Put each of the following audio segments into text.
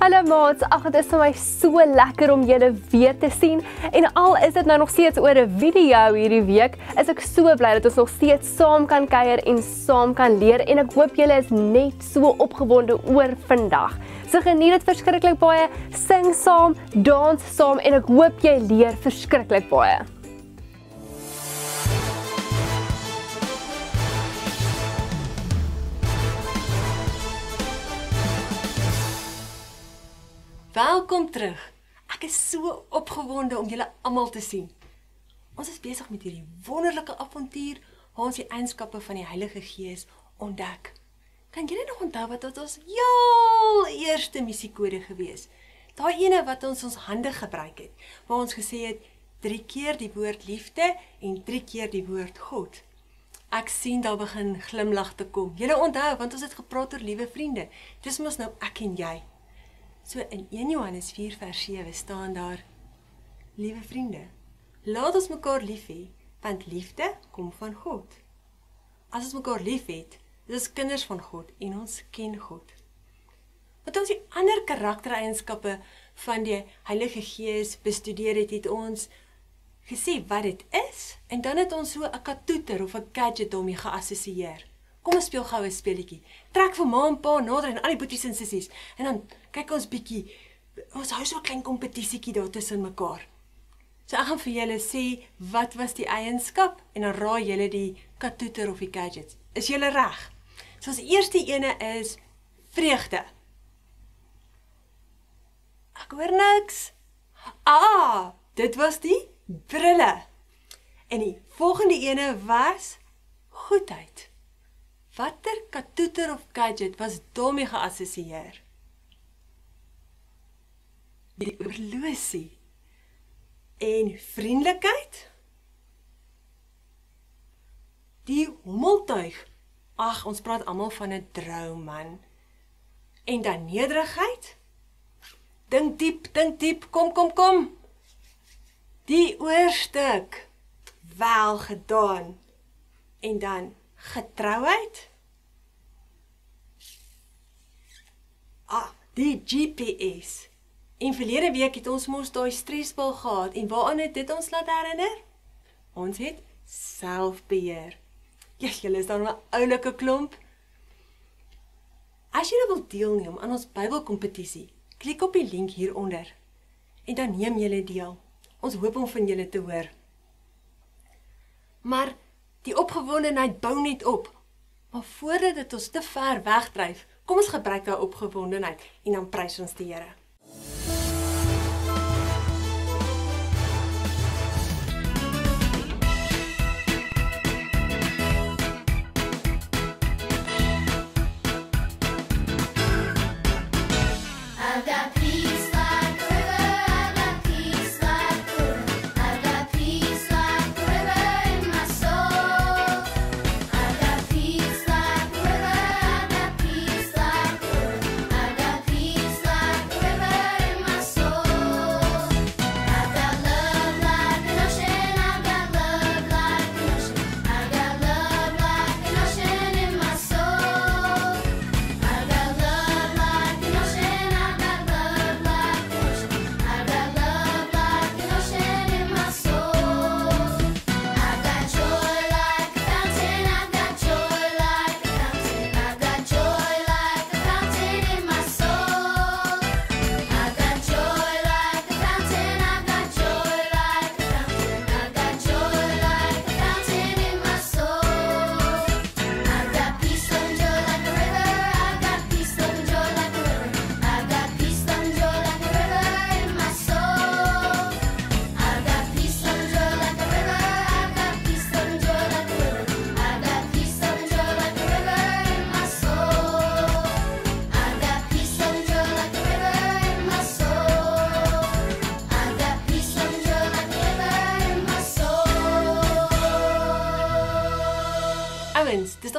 Hallo maats, ag dit is vir my so lekker om julle weer te sien. En al is dit nou nog steeds oor 'n video hierdie week, is ek so bly dat ons nog steeds saam kan kuier en saam kan leer en ek hoop julle is net so opgewonde oor vandag. So geniet dit verskriklik baie, sing saam, dans saam en ek hoop jy leer verskriklik baie. Welkom terug. Ek is so opgewonde om julle almal te sien. Ons is besig met hierdie wonderlike avontuur waar ons die eienskappe van die Heilige Gees ontdek. Kan julle nog onthou wat dit ons heel eerste musiekode gewees? Daai ene wat ons ons hande gebruik het, waar ons gesê het drie keer die woord liefde en drie keer die woord God. Ek sien daar begin glimlag te kom. Julle onthou want ons het gepraat oor liewe vriende. Dis mos nou ek en jy. So in 1 Johannes 4 vers 7 staan daar: Liewe vriende, laat ons mekaar lief hê, want liefde kom van God. As ons mekaar liefhet, is ons kinders van God en ons ken God. Wat ons die ander karaktereienskappe van die Heilige Gees bestudeer het, het ons gesê wat dit is en dan het ons so 'n katoeter of 'n gadget daarmee geassosieer. Kom ons speel gou 'n speletjie. Trek vir ma en pa nader en al die boeties en sissies en dan kyk ons bietjie. Ons hou so 'n klein kompetisietjie daar tussen mekaar. So ek gaan vir julle sê wat was die eienskap en dan raai julle die katoeter of die gadgets. Is julle reg? So as eerste ene is vreugde. Ek hoor niks. Ah, dit was die brille. En die volgende ene was goedheid. Watter katoeter of gadget was daarmee geassosieer? Die oorlosie. En vriendelikheid? Die hommeltuig. Ag, ons praat almal van 'n droom man. En dan nederigheid? Dink diep, dink diep, kom kom kom. Die oorstuk. Wel gedaan. En dan getrouheid? Ah, die GPS. In verlede week het ons mos daai stresbal gehad en waaraan het dit ons laat herinner? Ons het selfbeheer. Ja, julle is dan 'n oulike klomp. As jy nou wil deelneem aan ons Bybelkompetisie, klik op die link hieronder en dan neem jy deel. Ons hoop om van julle te hoor. Maar Die opgewondenheid bou net op. Maar voordat dit ons te ver wegdryf, kom ons gebruik daai opgewondenheid en dan prys ons die Here.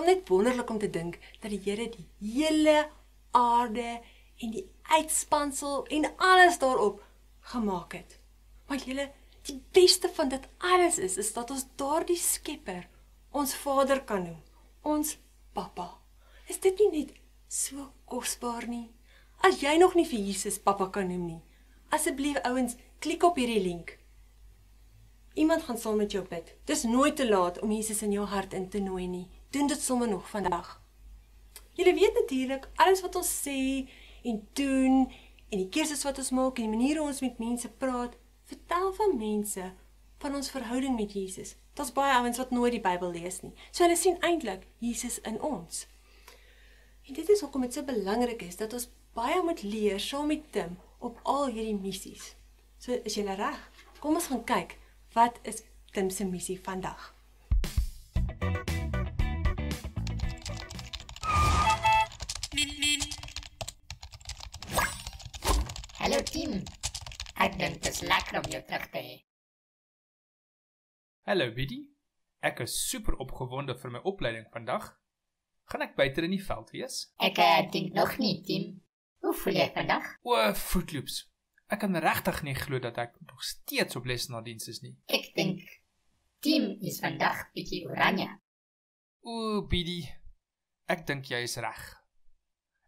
Dan net wonderlik om te dink dat die Here die hele aarde en die uitspansel en alles daarop gemaak het. Maar julle, die beste van dit alles is is dat ons daardie Skepper ons Vader kan noem, ons Pappa. Is dit nie net so kosbaar nie? As jy nog nie vir Jesus pappa kan noem nie, asseblief ouens, klik op hierdie link. Iemand gaan saam met jou bid. Dis nooit te laat om Jesus in jou hart in te nooi nie. Doen dit sommer nog vandag. Julle weet natuurlik alles wat ons sê en doen en die keuses wat ons maak en die maniere ons met mense praat, vertel van mense van ons verhouding met Jesus. Daar's baie ouens wat nooit die Bybel lees nie. So hulle sien eintlik Jesus in ons. En dit is hoekom dit so belangrik is dat ons baie moet leer saam met Tim op al hierdie missies. So is jy reg? Kom ons gaan kyk wat is Tim se missie vandag. Ek dink dit is lekker om jou terug te hê. Hallo Biddy. Ek is super opgewonde vir my opleiding vandag. Gaan ek buite in die veld wees? Ek uh, dink nog nie, Tim. Hoe voel jy vandag? O, Fruitloops. Ek kan regtig nie glo dat ek nog steeds op lesenaardiens is nie. Ek dink Tim is vandag bietjie oranje. O, Biddy. Ek dink jy is reg.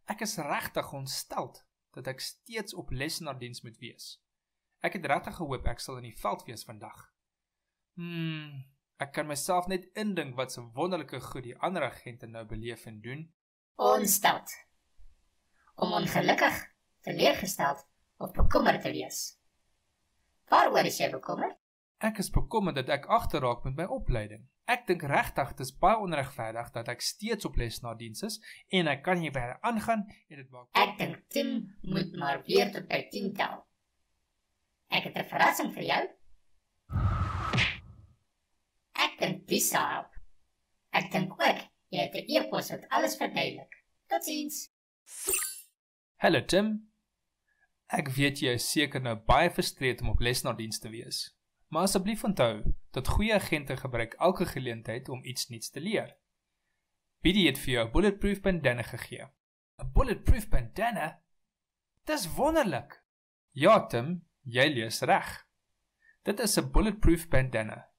Ek is regtig ontsteld dat ek steeds op lesenaardiens moet wees. Ek het regtig gehoop ek sal in die veld wees vandag. Hmm, ek kan myself net indink wat 'n wonderlike goed die ander agente nou beleef en doen. Ontsteld. Om ongelukkig, teleurgesteld of bekommerd te wees. Waaroor is jy bekommerd? Ek is bekommerd dat ek agterraak met my opleiding. Ek dink regtig dit is baie onregverdig dat ek steeds op lesenaardiens is en ek kan nie verder aangaan en dit maak Ek dink Tim moet maar weer tot by 10 tel. Ek het 'n verrassing vir jou. Ek dink dis help. Ek dink ook jy het 'n e-pos wat alles verduidelik. Totsiens. Hallo Tim. Ek weet jy is seker nou baie frustreerd om op lesenaardiens te wees. Maar asseblief onthou dat goeie agente gebruik elke geleentheid om iets nuuts te leer. Biddy het vir jou 'n bulletproof bandana gegee. 'n Bulletproof bandana? Dis wonderlik. Ja, Tim, jy lees reg. Dit is 'n bulletproof bandana.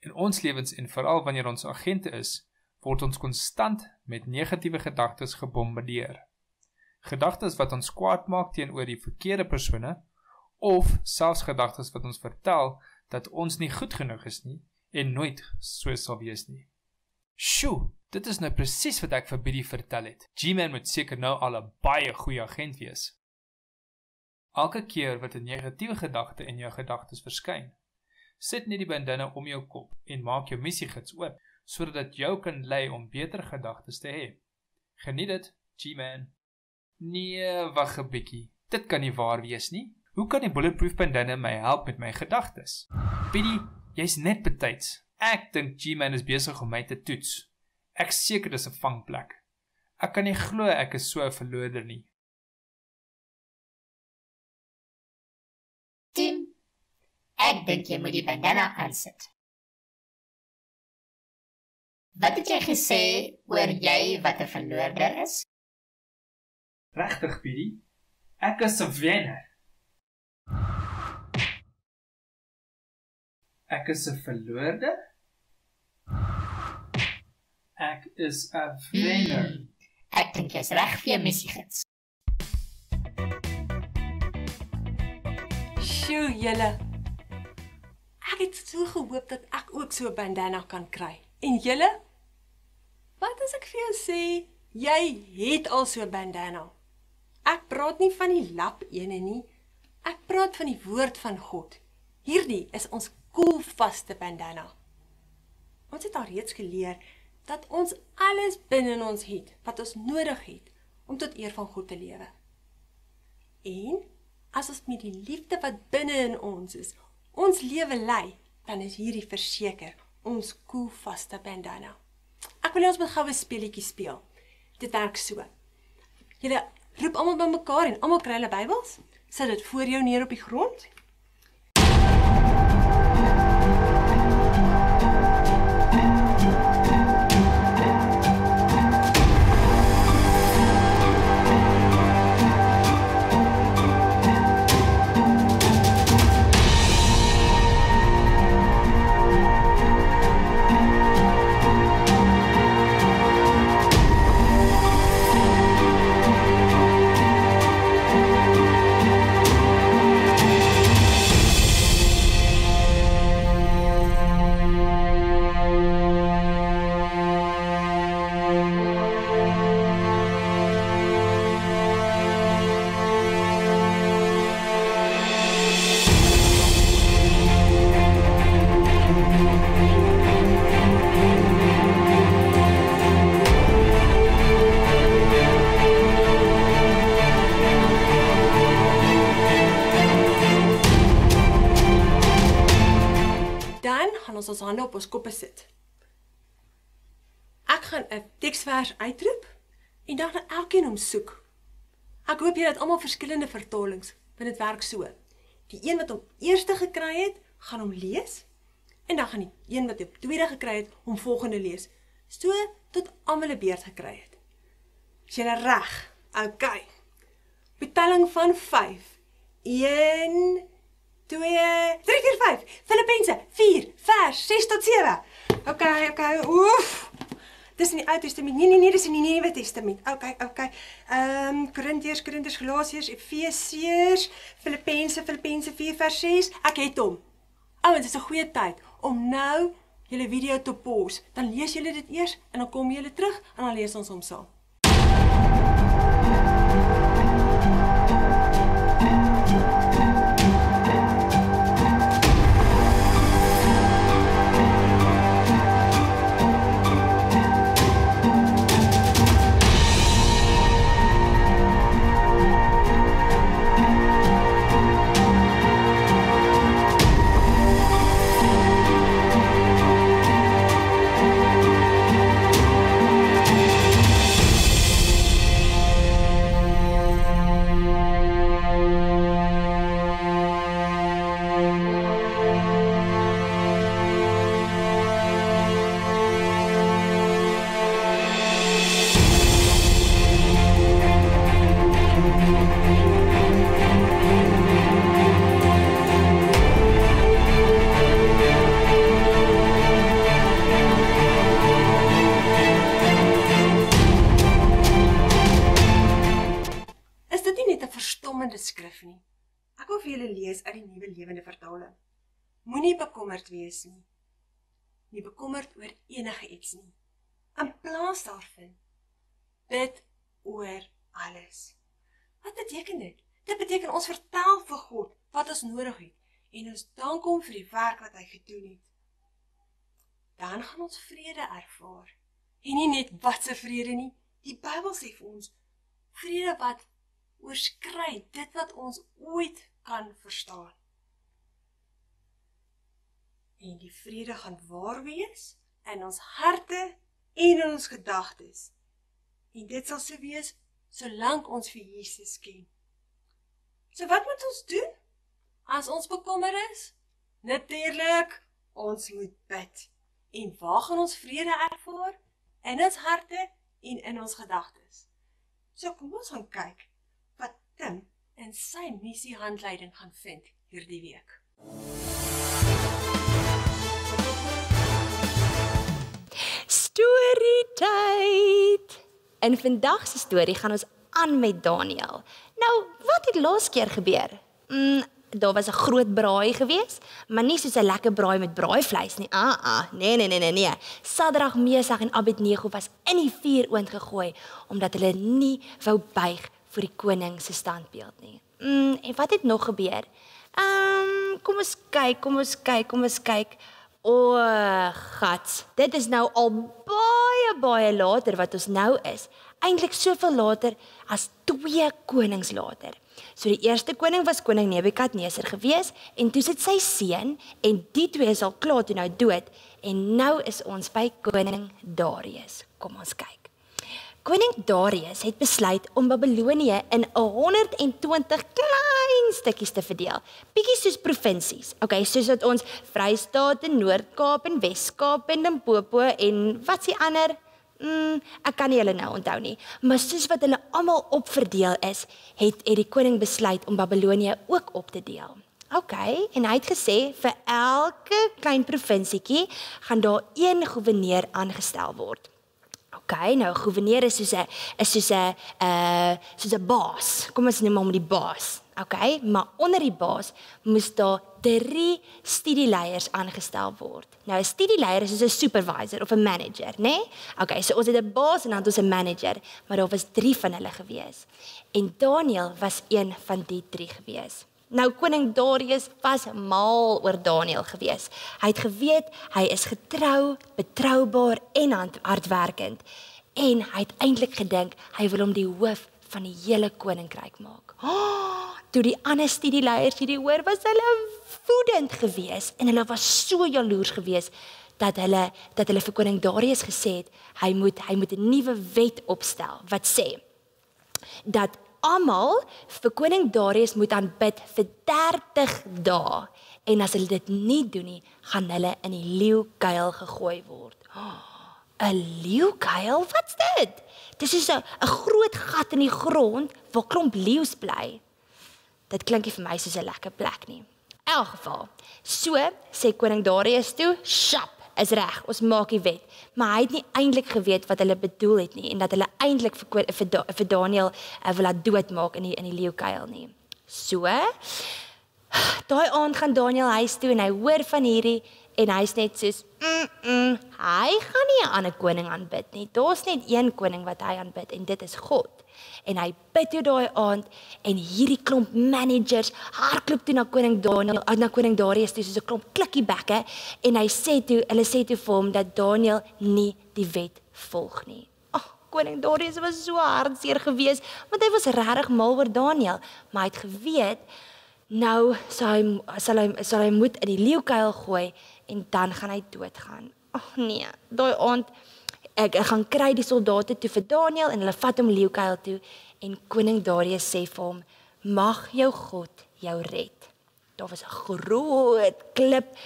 In ons lewens en veral wanneer ons agente is, word ons konstant met negatiewe gedagtes gebombardeer. Gedagtes wat ons kwaad maak teenoor die verkeerde persone of selfs gedagtes wat ons vertel dat ons nie goed genoeg is nie en nooit so sal wees nie. Sjoe, dit is nou presies wat ek vir Biddy vertel het. G-Man moet seker nou al 'n baie goeie agent wees. Elke keer wat 'n negatiewe gedagte in jou gedagtes verskyn, sit net die bandana om jou kop en maak jou missiegids oop sodat dit jou kan lei om beter gedagtes te hê. Geniet dit, G-Man. Nee, wag 'n bietjie. Dit kan nie waar wees nie. Hoe kan die bulletproof bandana my help met my gedagtes? Pietie, jy's net betyds. Ek dink G-Man is besig om my te toets. Ek seker dis 'n vangplek. Ek kan nie glo ek is so 'n verloder nie. Tim, ek dink jy moet die bandana aansit. Wat het jy gesê oor jy wat 'n verloorder is? Regtig, Pietie? Ek is 'n wenner. Ek is 'n verloorde. Ek is 'n wenner. Hmm, ek dink jy's reg vir 'n missiegids. Sjoe, julle. Ek het so gehoop dat ek ook so 'n bandana kan kry. En julle? Wat as ek vir jou sê jy het al so 'n bandana? Ek praat nie van die lap ene nie. Ek praat van die woord van God. Hierdie is ons koelvaste bandana. Ons het al reeds geleer dat ons alles binne in ons het wat ons nodig het om tot eer van God te lewe. En as ons met die liefde wat binne in ons is, ons lewe lei, dan is hierdie verseker ons koelvaste bandana. Ek wil ons met goue speletjie speel. Dit werk so. Julle roep almal bymekaar en almal kry hulle Bybels. Sit dit voor jou neer op die grond ons ons hande op ons koppe sit. Ek gaan 'n teksvers uitroep en dan gaan elkeen hom soek. Ek hoop julle het almal verskillende vertalings, want dit werk so. Die een wat hom eerste gekry het, gaan hom lees en dan gaan die een wat hom tweede gekry het, hom volgende lees. So tot almal 'n beurt gekry het. Is jy reg? OK. Betelling van 5. 1 2 3 4 5. Filippense 4 vers 6 tot 7. OK, OK. Oef. Dis in die Ou Testament. Nee, nee, nee, dis in die Nuwe Testament. OK, OK. Ehm um, Korintiërs, Korintiërs, Galasiërs, Efesiërs, Filippense, Filippense 4 vers 6. Ek het hom. Ouens, dit is 'n goeie tyd om nou julle video te pause. Dan lees julle dit eers en dan kom julle terug en dan lees ons hom saam. Bekommerd wees nie. Nie bekommerd oor enige iets nie. In plaas daarvan bid oor alles. Wat beteken dit? Dit beteken ons vertel vir God wat ons nodig het en ons dank hom vir die werk wat hy gedoen het. Dan gaan ons vrede ervaar. En nie net wat se vrede nie. Die Bybel sê vir ons vrede wat oorskry dit wat ons ooit kan verstaan. En die vrede gaan waar wees in ons harte en in ons gedagtes. En dit sal so wees solank ons vir Jesus ken. So wat moet ons doen as ons bekommer is? Natuurlik, ons moet bid. En waar gaan ons vrede ervaar? In ons harte en in ons gedagtes. So kom ons gaan kyk wat Tim in sy missie handleiding gaan vind hierdie week. Story tyd. In vandag se storie gaan ons aan met Daniel. Nou, wat het laas keer gebeur? Mm, daar was 'n groot braai gewees, maar nie soos 'n lekker braai met braaivleis nie. Ah ah, nee nee nee nee nee. Sadrag, Mesach en Abednego was in die vuuroond gegooi omdat hulle nie wou buig voor die koning se standbeeld nie. Mm, en wat het nog gebeur? Ehm, um, kom ons kyk, kom ons kyk, kom ons kyk. O, gats. Dit is nou al baie baie later wat ons nou is. Eintlik soveel later as 2 konings later. So die eerste koning was koning Nebukadneser gewees en toe sit sy seun en die twee is al klaar toe nou dood en nou is ons by koning Darius. Kom ons kyk. Koning Darius het besluit om Babilonië in 120 klein stukkies te verdeel. Bietjie soos provinsies. Okay, soos dat ons Vrystaat en Noord-Kaap en Wes-Kaap en Limpopo en wat s'ie ander? Mm, ek kan nie hulle nou onthou nie, maar soos wat hulle almal opverdeel is, het het die koning besluit om Babilonië ook op te deel. OK, en hy het gesê vir elke klein provinsietjie gaan daar een goewerneur aangestel word. OK, nou goewerneur is soos 'n is soos 'n uh soos 'n baas. Kom ons noem hom die baas. OK, maar onder die baas moes daar 3 studieleiers aangestel word. Nou 'n studieleier is soos 'n supervisor of 'n manager, né? Nee? OK, so ons het 'n baas en dan het ons 'n manager, maar daar was 3 van hulle gewees. En Daniel was een van die 3 gewees. Nou koning Darius was mal oor Daniel gewees. Hy het geweet hy is getrou, betroubaar en hardwerkend en hy het eintlik gedink hy wil hom die hoof van die hele koninkryk maak. Oh, toe die ander studieleiers hierdie hoor, was hulle woedend geweest en hulle was so jaloers geweest dat hulle dat hulle vir koning Darius gesê het hy moet hy moet 'n nuwe wet opstel wat sê dat almal vir koning Darius moet aanbid vir 30 dae en as hulle dit nie doen nie, gaan hulle in die leeukuil gegooi word. 'n Leeukuil? Wat's dit? Dis is 'n groot gat in die grond waar klomp leeu's bly. Dit klink vir my soos 'n lekker plek nie. In elk geval, so sê koning Darius toe, "Sjap, is reg, ons maak die wet." Maar hy het nie eintlik geweet wat hulle bedoel het nie en dat hulle eintlik vir vir, vir Daniel uh, wil laat doodmaak in die in die leeukuil nie. So, daai aand gaan Daniel huis toe en hy hoor van hierdie en hy's net soos mm, mm hy gaan nie 'n ander koning aanbid nie. Daar's net een koning wat hy aanbid en dit is God. En hy bid toe daai aand en hierdie klomp managers hardloop toe na koning Daniel, eh, na koning Darius toe soos 'n klomp klikkiebacke en hy sê toe, hulle sê toe vir hom dat Daniel nie die wet volg nie. Ag, oh, koning Darius was so hartseer geweest want hy was regtig mal oor Daniel, maar hy het geweet nou sal hy sal hy sal hy moet in die leeukuil gooi en dan gaan hy doodgaan. Ag oh, nee, daai aand ek, ek gaan kry die soldate toe vir Daniel en hulle vat hom leeukuil toe en koning Darius sê vir hom: "Mag jou God jou red." Daar was 'n groot klip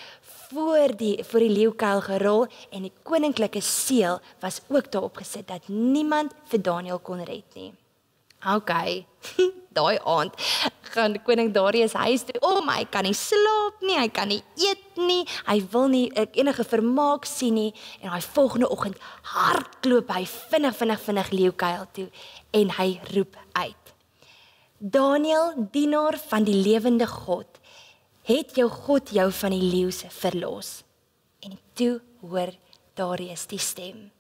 voor die voor die leeukuil gerol en die koninklike seël was ook daarop gesit dat niemand vir Daniel kon red nie. OK. Daai aand gaan koning Darius huis toe. O, oh, my kan nie slaap nie, hy kan nie eet nie. Hy wil nie enige vermaak sien nie en hy volgende oggend hardloop hy vinnig vinnig vinnig leeukuil toe en hy roep uit. Daniel, dienaar van die lewende God, het jou God jou van die leeu's verlos. En toe hoor Darius die stem.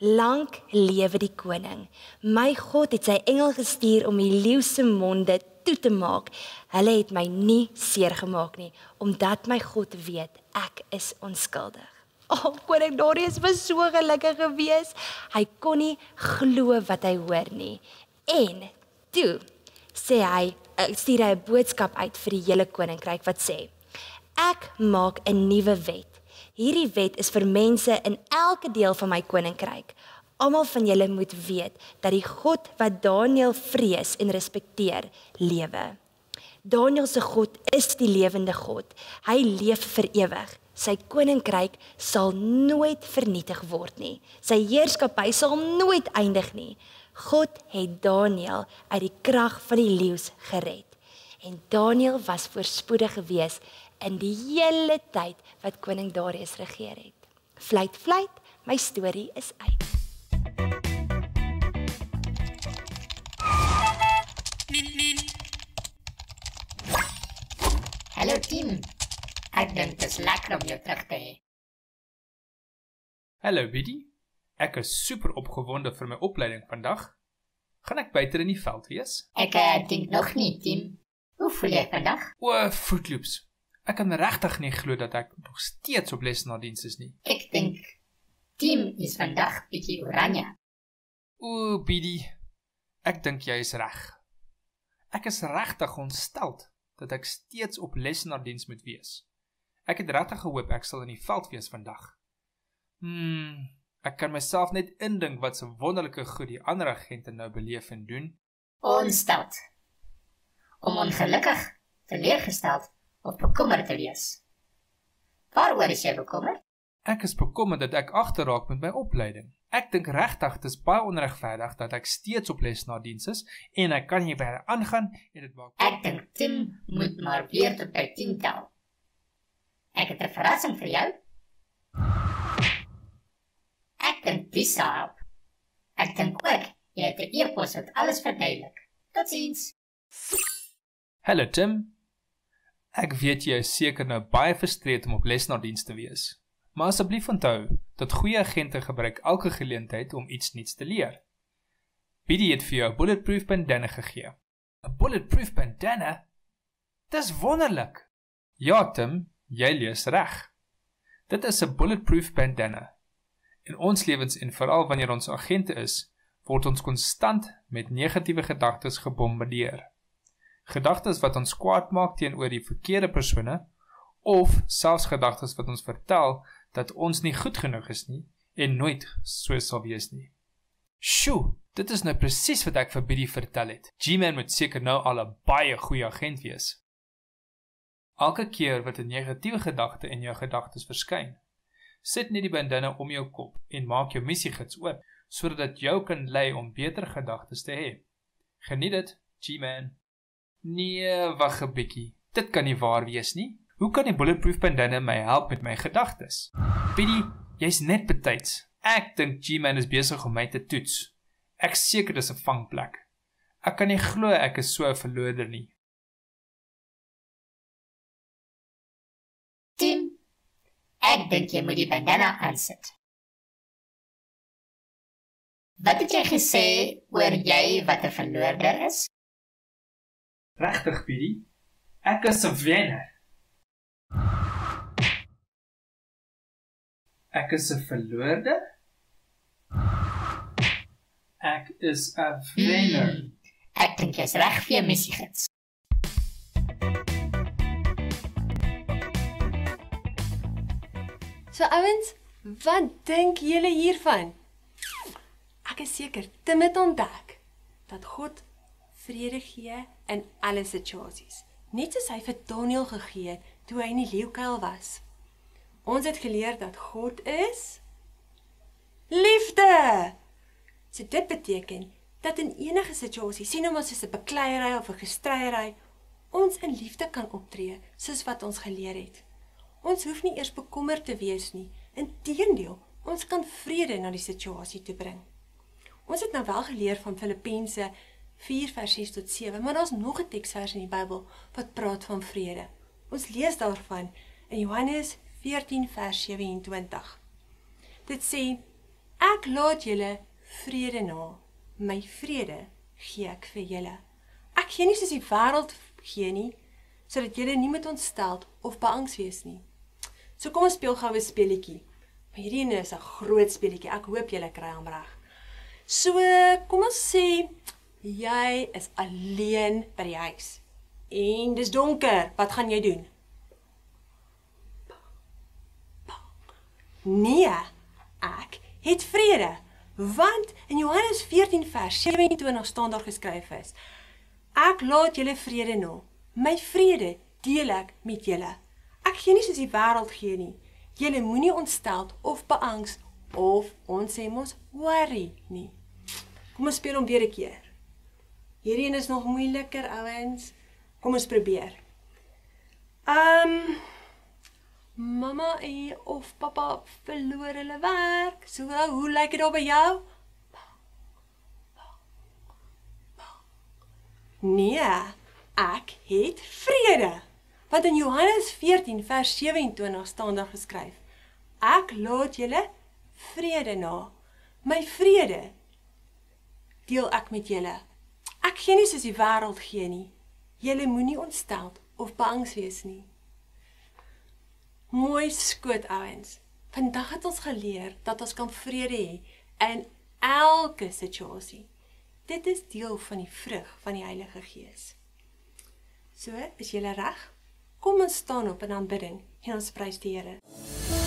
Lank lewe die koning. My God het sy engel gestuur om die leeu se monde toe te maak. Hulle het my nie seer gemaak nie, omdat my God weet ek is onskuldig. O, oh, koning Darius was so gelukkig geweest. Hy kon nie glo wat hy hoor nie. En toe sê hy, eh, stuur hy 'n boodskap uit vir die hele koninkryk wat sê: Ek maak 'n nuwe wet Hierdie wet is vir mense in elke deel van my koninkryk. Almal van julle moet weet dat die God wat Daniël vrees en respekteer, lewe. Daniël se God is die lewende God. Hy leef vir ewig. Sy koninkryk sal nooit vernietig word nie. Sy heerskappy sal nooit eindig nie. God het Daniël uit die krag van die leeu's gered. En Daniël was voorspoedig geweest in die hele tyd wat koning Darius regeer het. Fluit, fluit, my storie is uit. Hallo Tim. Ek dink dit is lekker om jou terug te hê. Hallo Biddy. Ek is super opgewonde vir my opleiding vandag. Gaan ek buite in die veld wees? Ek uh, dink nog nie, Tim. Hoe voel jy vandag? O, Fruitloops. Ek kan regtig nie glo dat ek nog steeds op lesnaardiens is nie. Ek dink Tim is vandag bietjie oranje. O, Biddy, ek dink jy is reg. Ek is regtig ontstel dat ek steeds op lesnaardiens moet wees. Ek het regtig gehoop ek sal in die veld wees vandag. Hmm, ek kan myself net indink wat 'n wonderlike goed die ander agente nou beleef en doen. Ontstel. Om ongelukkig, teleurgesteld of bekommerd te wees. Waaroor is jy bekommerd? Ek is bekommerd dat ek agterraak met my opleiding. Ek dink regtig dit is baie onregverdig dat ek steeds op les na diens is en ek kan nie verder aangaan en dit maak Ek dink Tim moet maar weer tot by 10 tel. Ek het 'n verrassing vir jou. Ek dink dis help. Ek dink ook jy het 'n e-pos wat alles verduidelik. Totsiens. Hallo Tim, Ek weet jy is seker nou baie frustreerd om op lesnaardiens te wees. Maar asseblief onthou dat goeie agente gebruik elke geleentheid om iets nuuts te leer. Biddy het vir jou 'n bulletproof bandana gegee. 'n Bulletproof bandana? Dis wonderlik. Ja, Tim, jy lees reg. Dit is 'n bulletproof bandana. In ons lewens en veral wanneer ons agente is, word ons konstant met negatiewe gedagtes gebombardeer. Gedagtes wat ons kwaad maak teenoor die verkeerde persone of selfs gedagtes wat ons vertel dat ons nie goed genoeg is nie en nooit so sal wees nie. Sjoe, dit is nou presies wat ek vir Biddy vertel het. G-Man moet seker nou al 'n baie goeie agent wees. Elke keer wat 'n negatiewe gedagte in jou gedagtes verskyn, sit net die bandana om jou kop en maak jou missiegids oop sodat dit jou kan lei om beter gedagtes te hê. Geniet dit, G-Man. Nee, wag 'n bietjie. Dit kan nie waar wees nie. Hoe kan die bulletproof bandana my help met my gedagtes? Biddy, jy's net betyds. Ek dink G-Man is besig om my te toets. Ek seker dis 'n vangplek. Ek kan nie glo ek is so 'n verloder nie. Tim, ek dink jy moet die bandana aansit. Wat het jy gesê oor jy wat 'n verloorder is? Regtig, Biddy? Ek is 'n wenner. Ek is 'n verloorde? Ek is 'n wenner. Hmm, ek dink jy's reg vir jou missiegids. So ouens, wat dink julle hiervan? Ek is seker Tim het ontdek dat God vrede gee in alle situasies. Net soos hy vir Daniël gegee het toe hy in die leeukuil was. Ons het geleer dat God is liefde. So dit beteken dat in enige situasie, sien hom as 'n bekleierery of 'n gestryery, ons in liefde kan optree soos wat ons geleer het. Ons hoef nie eers bekommerd te wees nie. Inteendeel, ons kan vrede na die situasie toe bring. Ons het nou wel geleer van Filippense 4 vers 6 tot 7, maar daar's nog 'n teksvers in die Bybel wat praat van vrede. Ons lees daarvan in Johannes 14 vers 27. Dit sê: Ek laat julle vrede na. My vrede gee ek vir julle. Ek gee nie soos die wêreld gee nie, sodat julle nie met ontstel of beangs wees nie. So kom ons speel gou 'n speletjie. Maar hierdie ene is 'n groot speletjie. Ek hoop julle kry hom reg. So, kom ons sê jy is alleen by die huis. En dis donker. Wat gaan jy doen? Nee, ek het vrede. Want in Johannes 14 vers 27 staan daar geskryf is: Ek laat julle vrede na. My vrede deel ek met julle. Ek gee nie soos die wêreld gee nie. Julle moenie ontstel of beangs of ons sê mos worry nie. Kom ons speel hom weer 'n keer. Hierdie een is nog moeiliker, ouens. Kom ons probeer. Um Mamma en of pappa verloor hulle werk. So hoe lyk dit daar by jou? Nee, ek het vrede. Want in Johannes 14 vers 27 staan daar geskryf: Ek laat julle vrede na. My vrede deel ek met julle. Ek gee nie soos die wêreld gee nie. Julle moenie ontstel of bangs wees nie. Mooi skoot ouens. Vandag het ons geleer dat ons kan vrede hê in elke situasie. Dit is deel van die vrug van die Heilige Gees. So, is jy reg? Kom ons staan op in aanbidding en ons prys die Here.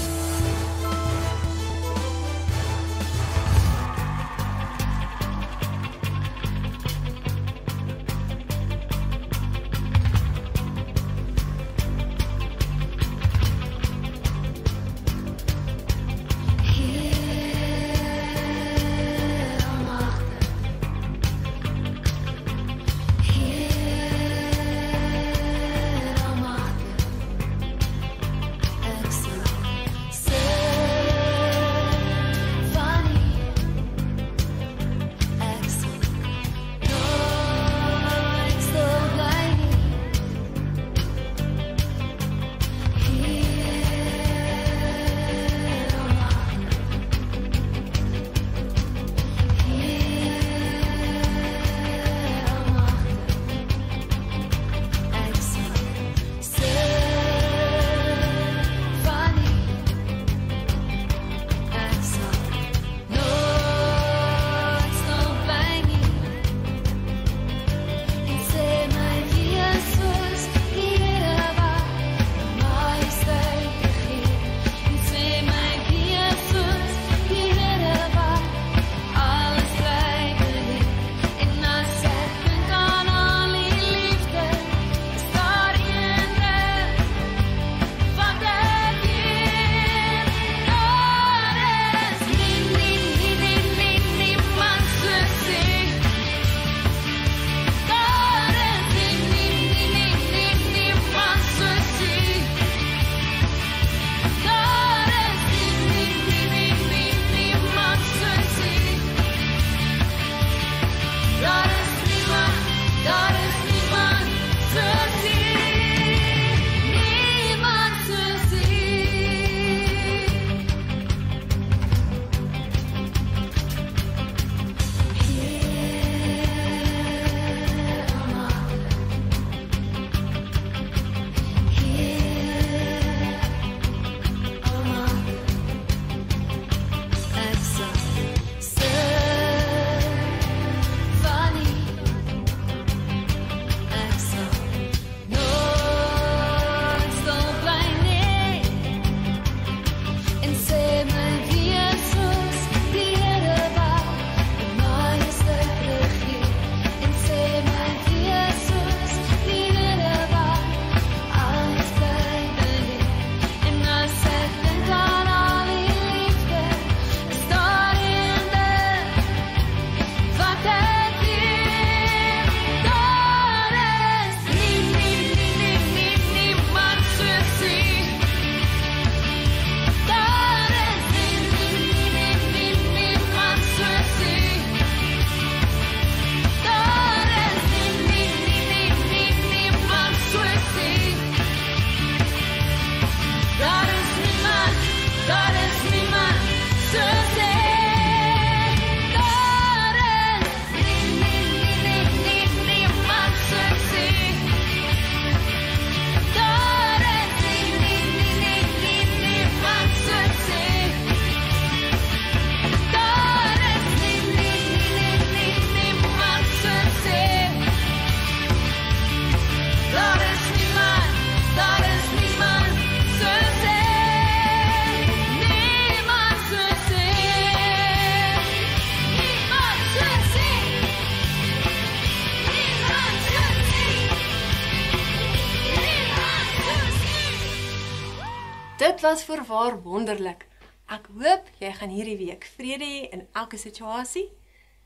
Was voorwaar wonderlik. Ek hoop jy gaan hierdie week vrede hê in elke situasie.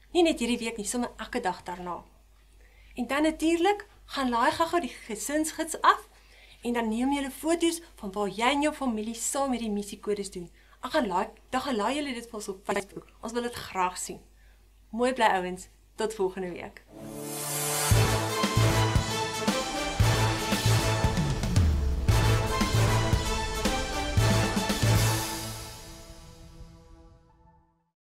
Nie net hierdie week nie, sommer elke dag daarna. En dan natuurlik, gaan laai gou-gou die gesinsgids af en dan neem julle foto's van waar jy en jou familie saam hierdie missiekodes doen. Ek gaan laai, dan gaan laai julle dit vir ons op Facebook. Ons wil dit graag sien. Mooi bly ouens, tot volgende week.